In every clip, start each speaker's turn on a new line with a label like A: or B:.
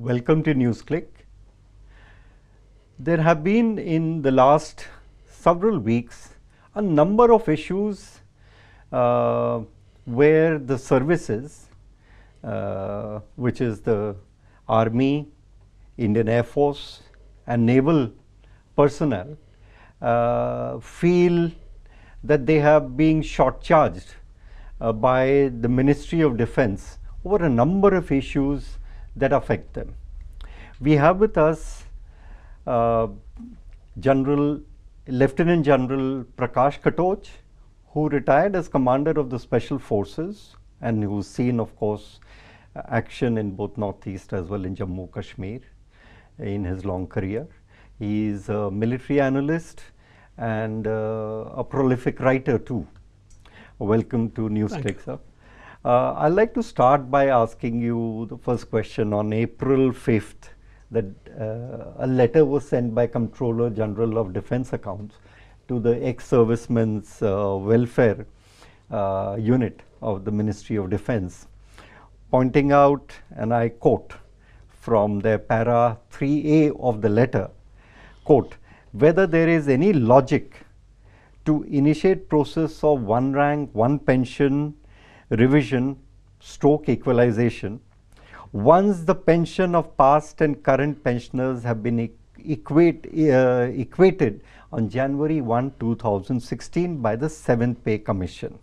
A: Welcome to NewsClick. There have been in the last several weeks a number of issues uh, where the services, uh, which is the Army, Indian Air Force, and naval personnel, uh, feel that they have been short charged uh, by the Ministry of Defense over a number of issues that affect them. We have with us uh, General Lieutenant General Prakash Katoch, who retired as commander of the Special Forces and who's seen, of course, action in both Northeast as well in Jammu Kashmir in his long career. He is a military analyst and uh, a prolific writer too. Welcome to NewsClick, sir. Uh, I'd like to start by asking you the first question. On April 5th, that uh, a letter was sent by Comptroller General of Defense Accounts to the ex-servicemen's uh, welfare uh, unit of the Ministry of Defense, pointing out, and I quote from their para 3A of the letter, quote, whether there is any logic to initiate process of one rank, one pension revision stroke equalization once the pension of past and current pensioners have been equate, uh, equated on January 1, 2016 by the 7th Pay Commission.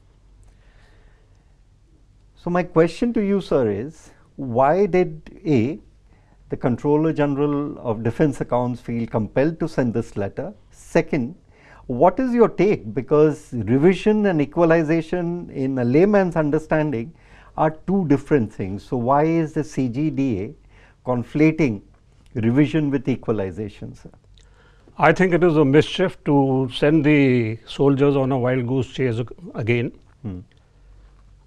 A: So, my question to you sir is why did A the Controller General of Defense Accounts feel compelled to send this letter? Second, what is your take? Because revision and equalization in a layman's understanding are two different things. So, why is the CGDA conflating revision with equalization, sir?
B: I think it is a mischief to send the soldiers on a wild goose chase again. Hmm.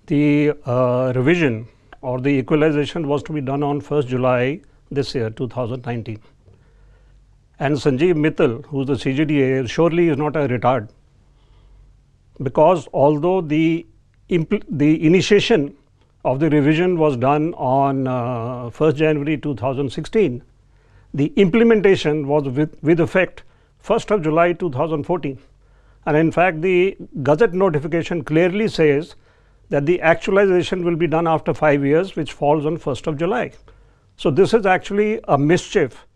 B: The uh, revision or the equalization was to be done on 1st July this year 2019. And Sanjeev Mittal, who is the CGDA, surely is not a retard because although the, the initiation of the revision was done on uh, 1st January 2016, the implementation was with, with effect 1st of July 2014. And in fact, the Gazette notification clearly says that the actualization will be done after 5 years, which falls on 1st of July. So, this is actually a mischief.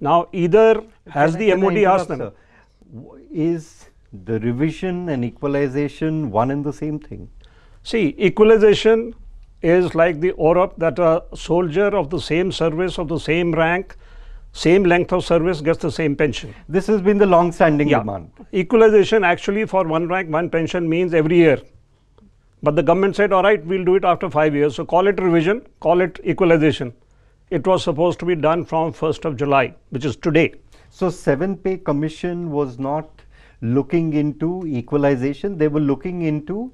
B: Now, either has
A: can
B: the
A: I,
B: MOD asked them. Sir,
A: is the revision and equalization one and the same thing?
B: See, equalization is like the OROP that a soldier of the same service of the same rank, same length of service gets the same pension.
A: This has been the long standing yeah. demand.
B: Equalization actually for one rank, one pension means every year. But the government said, all right, we'll do it after five years. So call it revision, call it equalization. It was supposed to be done from 1st of July, which is today.
A: So 7 pay commission was not looking into equalization, they were looking into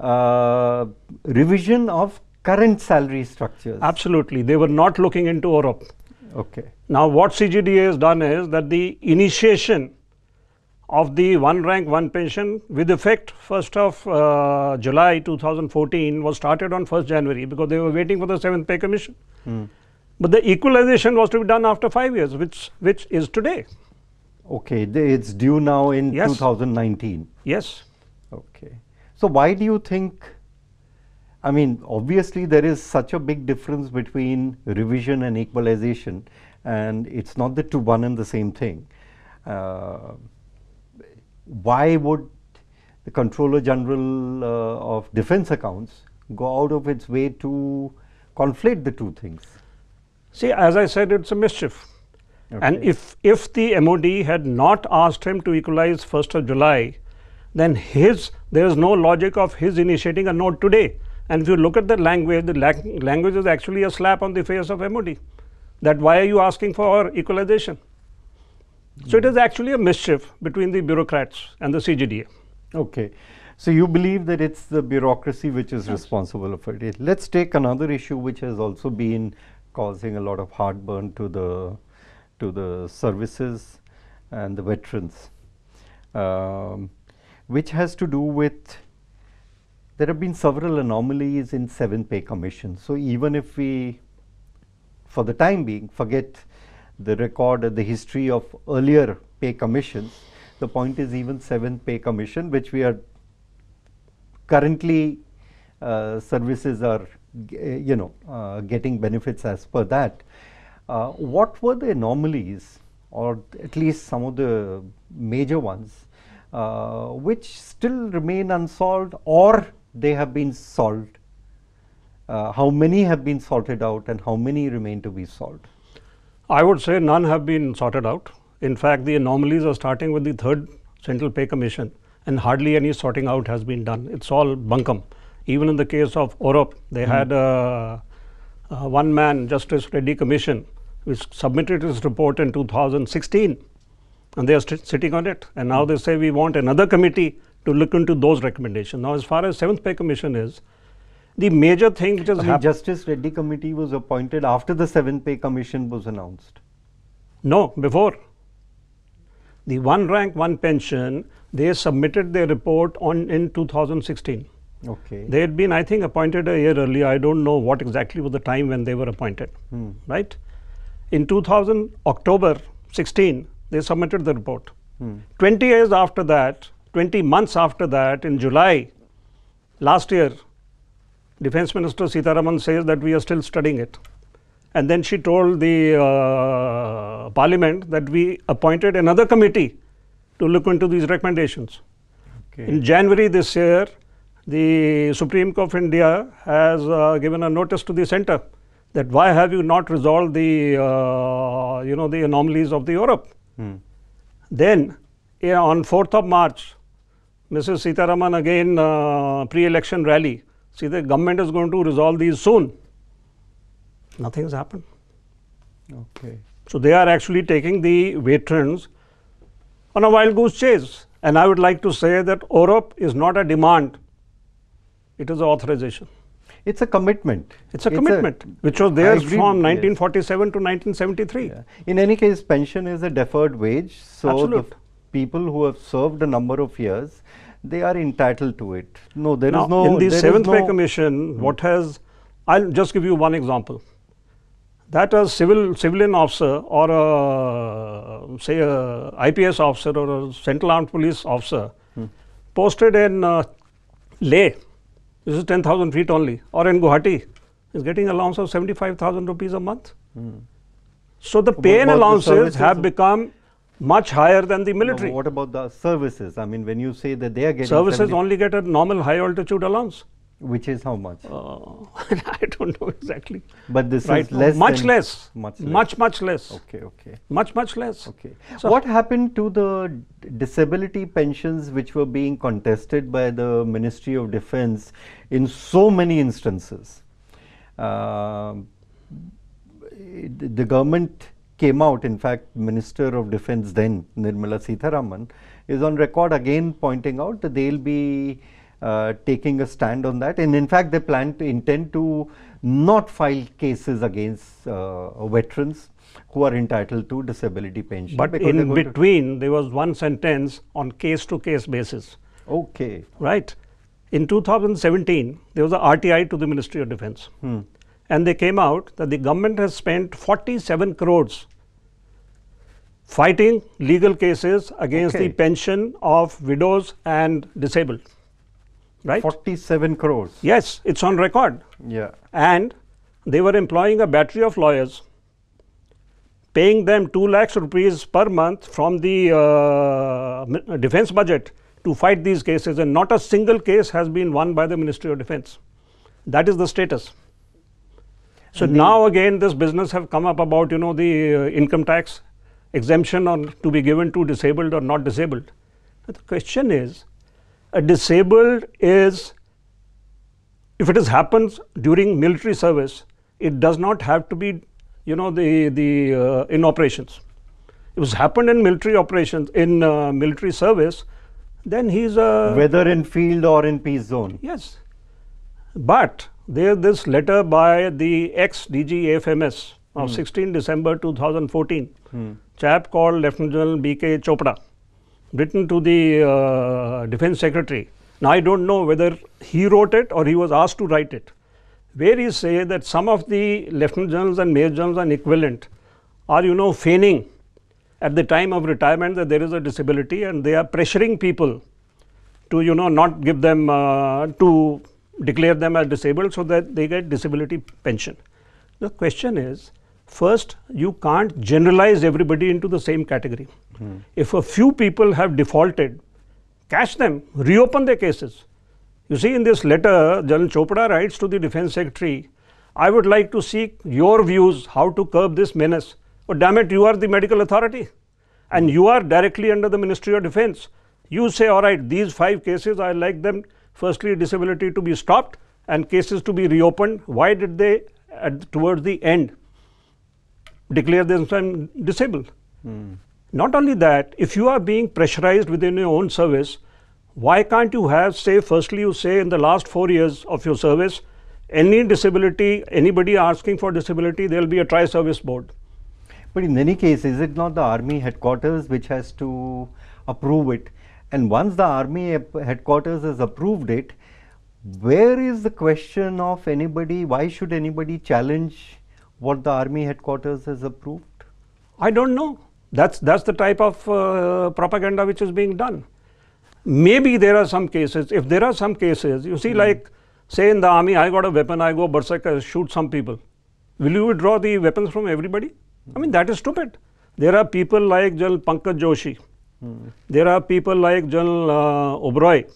A: uh, revision of current salary structures.
B: Absolutely. They were not looking into OROP.
A: Okay.
B: Now, what CGDA has done is that the initiation of the one rank one pension with effect 1st of uh, July 2014 was started on 1st January because they were waiting for the 7th pay commission. Hmm. But the equalization was to be done after 5 years which which is today.
A: Okay, it's due now in yes. 2019.
B: Yes.
A: Okay. So, why do you think, I mean, obviously there is such a big difference between revision and equalization and it's not the two one and the same thing. Uh, why would the Controller General uh, of Defense Accounts go out of its way to conflate the two things?
B: See, as I said, it's a mischief. Okay. And if, if the MOD had not asked him to equalize 1st of July, then his there is no logic of his initiating a note today. And if you look at the language, the language is actually a slap on the face of MOD. That why are you asking for equalization? So it is actually a mischief between the bureaucrats and the CGDA.
A: Okay. So you believe that it's the bureaucracy which is yes. responsible for it. Let's take another issue which has also been causing a lot of heartburn to the to the services and the veterans. Um, which has to do with there have been several anomalies in 7 pay commission. So, even if we for the time being, forget the record or the history of earlier pay commissions. The point is even seventh pay commission, which we are currently uh, services are, you know, uh, getting benefits as per that. Uh, what were the anomalies, or at least some of the major ones, uh, which still remain unsolved, or they have been solved? Uh, how many have been sorted out, and how many remain to be solved?
B: I would say none have been sorted out. In fact, the anomalies are starting with the third Central Pay Commission, and hardly any sorting out has been done. It's all bunkum. Even in the case of OROP, they hmm. had a, a one man Justice Reddy Commission which submitted its report in 2016 and they are st- sitting on it. And now hmm. they say we want another committee to look into those recommendations. Now, as far as Seventh Pay Commission is, the major thing which has
A: The
B: happened.
A: Justice Reddy Committee was appointed after the seventh pay commission was announced.
B: No, before. The one rank, one pension, they submitted their report on in 2016.
A: Okay.
B: They had been, I think, appointed a year earlier. I don't know what exactly was the time when they were appointed.
A: Hmm.
B: Right? In 2000, October 16, they submitted the report.
A: Hmm.
B: 20 years after that, 20 months after that, in July last year, Defense Minister Sitharaman says that we are still studying it. And then she told the uh, Parliament that we appointed another committee to look into these recommendations.
A: Okay.
B: In January this year, the Supreme Court of India has uh, given a notice to the centre that why have you not resolved the uh, you know the anomalies of the OROP.
A: Hmm.
B: Then yeah, on 4th of March, Mrs. Sitharaman again uh, pre-election rally. See, the government is going to resolve these soon. Nothing has happened.
A: Okay.
B: So they are actually taking the veterans on a wild goose chase. And I would like to say that OROP is not a demand, it is an authorization.
A: It's a commitment.
B: It's a commitment which was there from
A: yes.
B: 1947 to 1973.
A: Yeah. In any case, pension is a deferred wage. So the people who have served a number of years, they are entitled to it. No, there is
B: now,
A: no.
B: in the
A: is
B: seventh pay
A: no-
B: commission, what has I'll just give you one example. That a civil civilian officer or a say a IPS officer or a central armed police officer posted in uh, Leh, this is ten thousand feet only, or in Guwahati, is getting allowance of seventy five thousand rupees a month. Hmm. So the pay and allowances have become much higher than the
A: No,
B: military.
A: what about the services? I mean, when you say that they are getting
B: Services only get a normal high altitude allowance.
A: Which is how much?
B: Uh, I don't know exactly.
A: but this
B: right
A: is less.
B: much less.
A: Much less.
B: Much, much less.
A: Okay, okay.
B: Much, much less.
A: Okay.
B: So-
A: what happened to the disability pensions which were being contested by the Ministry of Defense in so many instances? It- the government came out, in fact, Minister of Defense then, Nirmala Sitharaman, is on record again pointing out that they'll be uh, taking a stand on that. And in fact, they plan to intend to not file cases against uh, veterans who are entitled to disability pension.
B: But in between, there was one sentence on case to case basis.
A: Okay.
B: Right? In 2017, there was a RTI to the Ministry of Defense.
A: Hmm.
B: And they came out that the government has spent 47 crores fighting legal cases against
A: Okay.
B: the pension of widows and disabled. Right?
A: 47 crores.
B: Yes, it's on record.
A: Yeah.
B: and they were employing a battery of lawyers, paying them 2 lakhs rupees per month from the uh, defense budget to fight these cases, and not a single case has been won by the Ministry of Defense. That is the status. So
A: And
B: now again, this business have come up about you know the uh, income tax exemption on to be given to disabled or not disabled. But the question is, a disabled is if it has happens during military service, it does not have to be, you know, the the uh, in operations. If it was happened in military operations in uh, military service, then he's a
A: Whether in field or in peace zone.
B: yes. But there this letter by the ex DG AFMS of 16 December 2014, chap called Lieutenant General B.K. Chopra, written to the uh, Defense Secretary. Now I don't know whether he wrote it or he was asked to write it. where he say that some of the lieutenant generals and major generals and equivalent are you know feigning at the time of retirement that there is a disability and they are pressuring people to you know not give them uh, to declare them as disabled so that they get disability pension. The question is first you can't generalize everybody into the same category. If a few people have defaulted, catch them, reopen their cases. You see in this letter, General Chopra writes to the Defense Secretary, I would like to seek your views how to curb this menace. But damn it, you are the medical authority and you are directly under the Ministry of Defense. You say, all right, these five cases, I like them, firstly, disability to be stopped and cases to be reopened. Why did they, at, towards the end, declare themselves disabled? Mm. Not only that, if you are being pressurized within your own service, why can't you have, say, firstly, you say in the last four years of your service, any disability, anybody asking for disability, there will be a tri service board.
A: But in any case, is it not the army headquarters which has to approve it? And once the army headquarters has approved it, where is the question of anybody, why should anybody challenge what the army headquarters has approved?
B: I don't know. That's, that's the type of uh, propaganda which is being done. Maybe there are some cases, if there are some cases, you see, mm. like, say in the army, I got a weapon, I go berserker, shoot some people. Will you withdraw the weapons from everybody? I mean, that is stupid. There are people like General Pankaj Joshi. Hmm. There are people like General uh, Oberoi,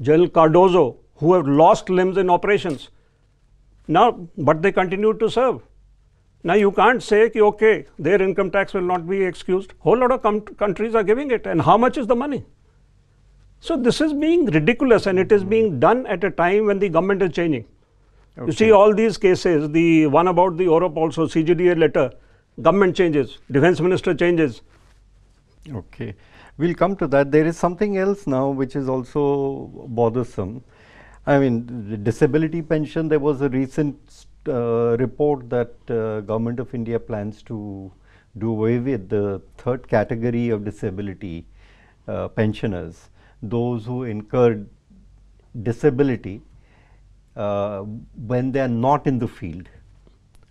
B: General Cardozo, who have lost limbs in operations. Now, but they continue to serve. Now, you can't say, ki, okay, their income tax will not be excused. Whole lot of countries are giving it. And how much is the money? So, this is being ridiculous and it is being done at a time when the government is changing. Okay. You see all these cases, the one about the OROP also, CGDA letter, government changes, defense minister changes.
A: Okay, we'll come to that. There is something else now which is also bothersome. I mean, the disability pension, there was a recent report that uh, government of India plans to do away with the third category of disability uh, pensioners, those who incurred disability uh, when they are not in the field.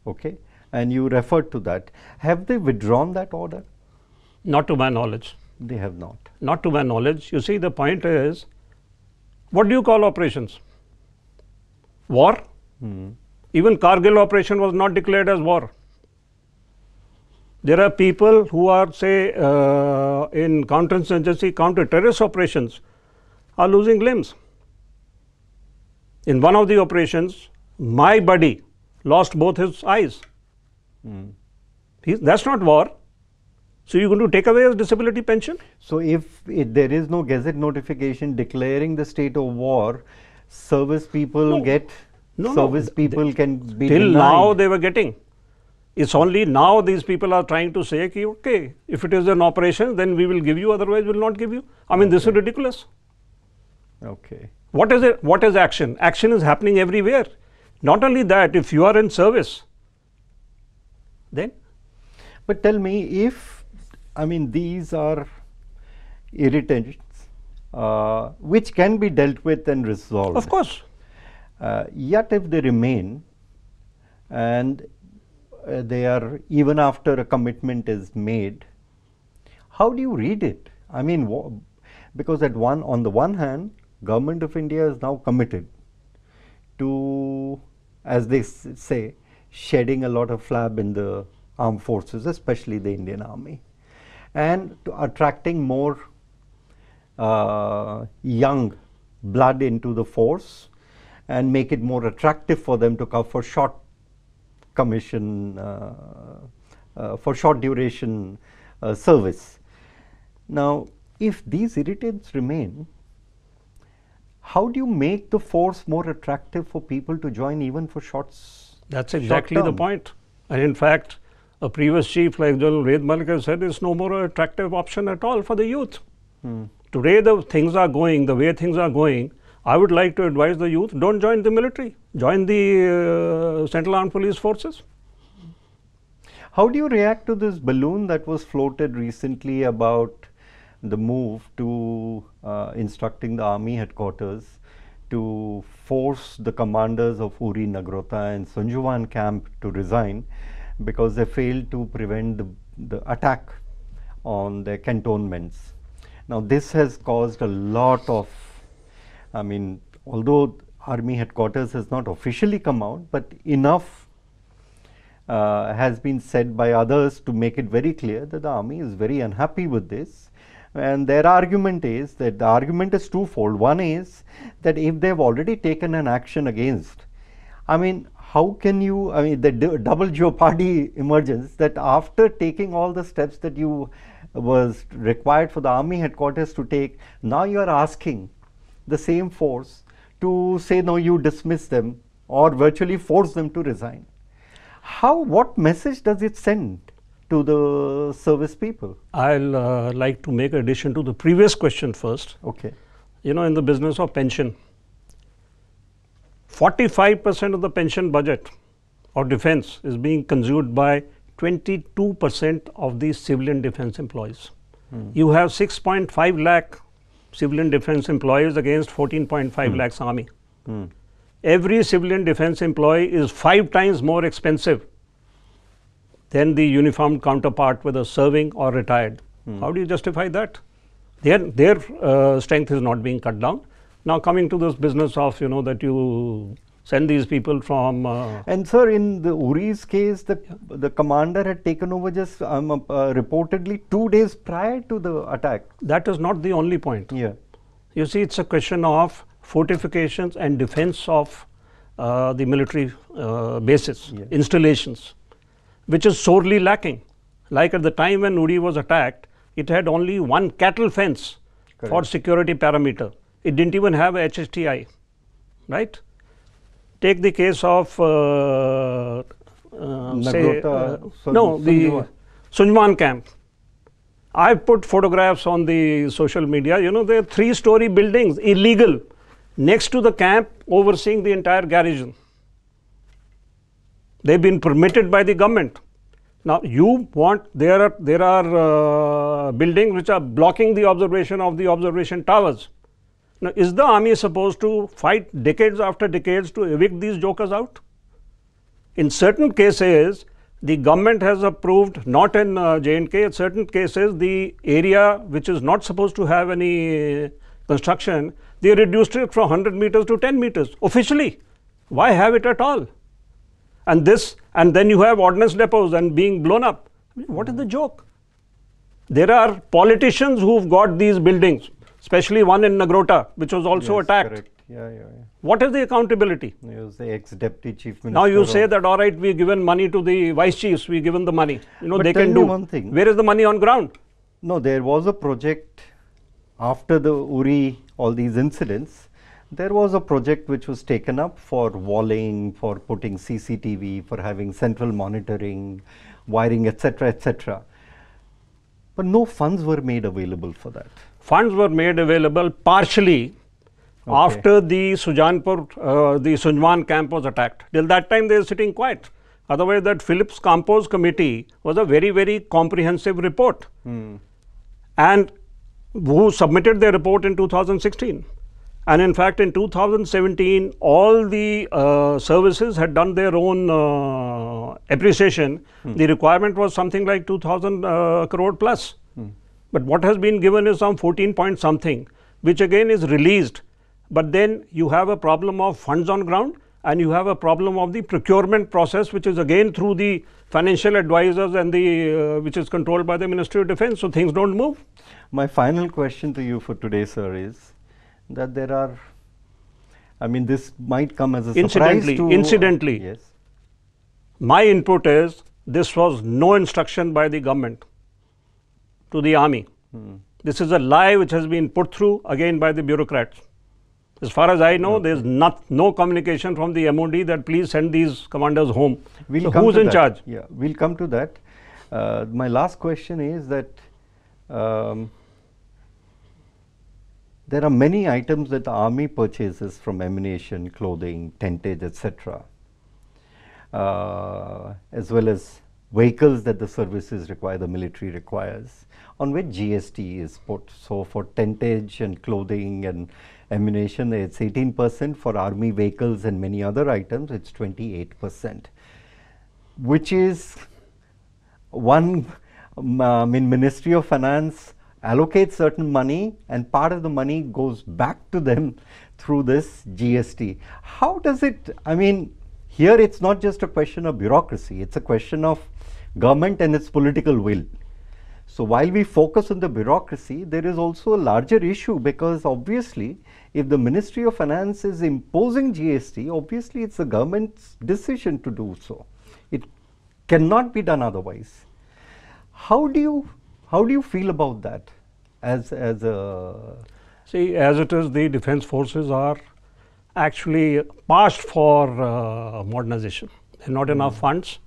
A: Okay and you referred to that. Have they withdrawn that order?
B: Not to my knowledge.
A: They have not.
B: Not to my knowledge. You see, the point is what do you call operations? War? Hmm. Even Kargil operation was not declared as war. There are people who are, say, uh, in counterinsurgency, counter-terrorist operations, are losing limbs. In one of the operations, my buddy lost both his eyes. Mm. That's not war. So you're going to take away his disability pension?
A: So if it, there is no gazette notification declaring the state of war, service people no. get no, service no. people they, can be
B: till
A: denied.
B: now they were getting. It's only now these people are trying to say, okay, if it is an operation, then we will give you, otherwise we will not give you. I mean, okay. this is ridiculous.
A: Okay.
B: What is it? What is action? Action is happening everywhere. Not only that, if you are in service, then.
A: But tell me if, I mean, these are irritants uh, which can be dealt with and resolved.
B: Of course.
A: Uh, yet if they remain and uh, they are even after a commitment is made, how do you read it? I mean, because at one on the one hand, government of India is now committed to, as they say, shedding a lot of flab in the armed forces, especially the Indian Army, and to attracting more uh, young blood into the force and make it more attractive for them to come for short commission, uh, uh, for short duration uh, service. Now, if these irritants remain, how do you make the force more attractive for people to join even for short
B: that's exactly the point. And in fact, a previous chief like General Ved Malik said it's no more an attractive option at all for the youth. Hmm. Today the things are going, the way things are going, I would like to advise the youth, don't join the military, join the uh, Central Armed Police Forces.
A: How do you react to this balloon that was floated recently about the move to uh, instructing the army headquarters to force the commanders of Uri, Nagrota and Sunjwan camp to resign because they failed to prevent the, the attack on their cantonments. Now this has caused a lot of, I mean, although army headquarters has not officially come out, but enough uh, has been said by others to make it very clear that the army is very unhappy with this. And their argument is that the argument is twofold. One is that if they have already taken an action against, I mean, how can you, I mean, the double jeopardy emerges that after taking all the steps that you was required for the army headquarters to take, now you are asking the same force to say, no, you dismiss them or virtually force them to resign. How, what message does it send to the service people?
B: I'll uh, like to make addition to the previous question first.
A: Okay.
B: You know, in the business of pension, 45% of the pension budget of defense is being consumed by 22% of the civilian defense employees. Mm. You have 6.5 lakh civilian defense employees against 14.5 mm. lakhs army. Mm. Every civilian defense employee is five times more expensive than the uniformed counterpart, whether serving or retired. Mm. How do you justify that? Their, their uh, strength is not being cut down. Now coming to this business of, you know, that you send these people from. Uh,
A: and sir, in the Uri's case, the yeah. the commander had taken over just um, uh, reportedly two days prior to the attack.
B: That is not the only point.
A: Yeah,
B: you see, it's a question of fortifications and defense of uh, the military uh, bases, yeah. installations, which is sorely lacking. Like at the time when Uri was attacked, it had only one cattle fence Correct. for security parameter. It didn't even have a HSTI, right? Take the case of uh, uh, say, uh, no the Sunjwan camp. I put photographs on the social media. You know, there are three-story buildings, illegal, next to the camp, overseeing the entire garrison. They've been permitted by the government. Now, you want there are there are uh, buildings which are blocking the observation of the observation towers. Now, is the army supposed to fight decades after decades to evict these jokers out? In certain cases, the government has approved, not in uh, J&K, in certain cases, the area which is not supposed to have any uh, construction, they reduced it from 100 meters to 10 meters officially. Why have it at all? And this, and then you have ordnance depots and being blown up. What is the joke? There are politicians who've got these buildings especially one in Nagrota, which was also yes, attacked.
A: Correct. Yeah, yeah, yeah.
B: What is the accountability?
A: He was the ex-deputy chief minister.
B: Now you say that all right, we given money to the vice chiefs, we given the money. You know
A: but
B: they can do
A: one thing.
B: Where is the money on ground?
A: No, there was a project after the Uri, all these incidents. There was a project which was taken up for walling, for putting CCTV, for having central monitoring, wiring, etc., etc. But no funds were made available for that
B: funds were made available partially okay. after the Sujanpur, uh, the Sunjwan camp was attacked. Till that time they were sitting quiet. Otherwise that Phillips Campose committee was a very, very comprehensive report. Hmm. And who submitted their report in 2016. And in fact, in 2017, all the uh, services had done their own uh, appreciation. Hmm. The requirement was something like 2000 uh, crore plus. But what has been given is some 14 point something, which again is released. But then you have a problem of funds on ground and you have a problem of the procurement process, which is again through the financial advisors and the uh, which is controlled by the Ministry of Defence. So things don't move.
A: My final question to you for today, sir, is that there are. I mean, this might come as a
B: incidentally,
A: surprise
B: to. Incidentally,
A: yes.
B: My input is this was no instruction by the government to the army. Hmm. This is a lie which has been put through again by the bureaucrats. As far as I know, okay. there is not no communication from the MOD that please send these commanders home. We'll so who's in
A: that.
B: charge?
A: Yeah, we'll come to that. Uh, my last question is that um, there are many items that the army purchases from ammunition, clothing, tentage, etc., uh, as well as vehicles that the services require, the military requires, on which GST is put. So for tentage and clothing and ammunition, it's 18%. For army vehicles and many other items, it's 28%, which is one um, I mean, Ministry of Finance allocates certain money and part of the money goes back to them through this GST. How does it, I mean, here it's not just a question of bureaucracy, it's a question of government and its political will. So while we focus on the bureaucracy, there is also a larger issue because obviously if the Ministry of Finance is imposing GST, obviously it's the government's decision to do so. It cannot be done otherwise. How do you how do you feel about that as as a
B: See, as it is, the defense forces are actually passed for uh, modernization. There are not mm. enough funds,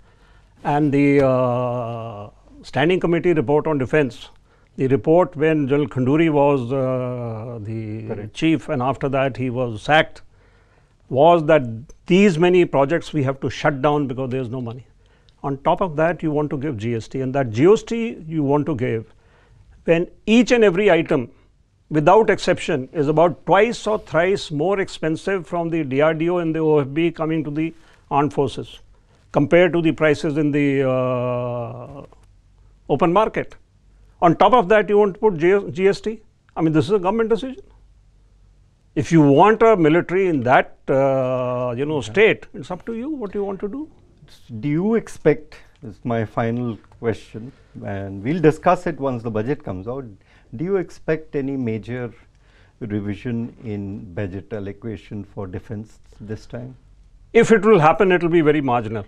B: and the uh, standing committee report on defense, the report when General Khanduri was uh, the Correct. chief, and after that he was sacked, was that these many projects we have to shut down because there is no money. On top of that, you want to give GST, and that GST you want to give when each and every item without exception is about twice or thrice more expensive from the DRDO and the OFB coming to the armed forces compared to the prices in the uh, open market. On top of that, you want to put GST. I mean, this is a government decision. If you want a military in that, uh, you know, state, it's up to you what you want to do.
A: Do you expect, this is my final question, and we'll discuss it once the budget comes out. Do you expect any major revision in budget allocation for defense this time?
B: If it will happen, it will be very marginal.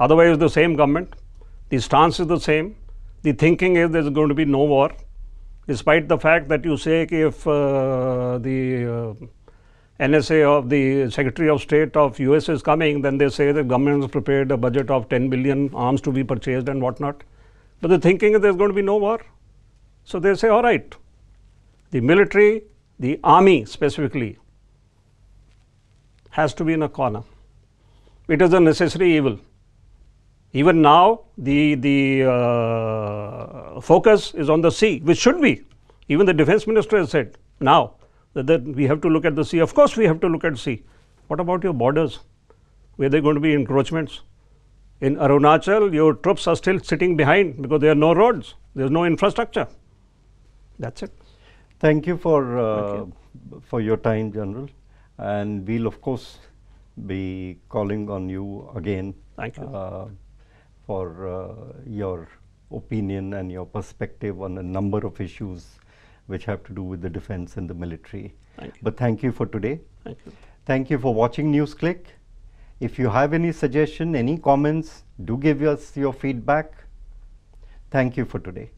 B: Otherwise, the same government, the stance is the same. The thinking is there's going to be no war, despite the fact that you say if uh, the uh, NSA of the Secretary of State of US is coming, then they say the government has prepared a budget of 10 billion arms to be purchased and whatnot. But the thinking is there's going to be no war. So they say, all right, the military, the army specifically, has to be in a corner. It is a necessary evil. Even now, the, the uh, focus is on the sea, which should be. Even the defense minister has said now that, that we have to look at the sea. Of course, we have to look at sea. What about your borders? Where there going to be encroachments? In Arunachal, your troops are still sitting behind because there are no roads, there is no infrastructure. That's it.
A: Thank you for uh, you. for your time, General, and we'll of course be calling on you again.
B: Thank you uh,
A: for uh, your opinion and your perspective on a number of issues which have to do with the defense and the military.
B: Thank
A: but thank you for today.
B: Thank you.
A: Thank you for watching NewsClick. If you have any suggestion, any comments, do give us your feedback. Thank you for today.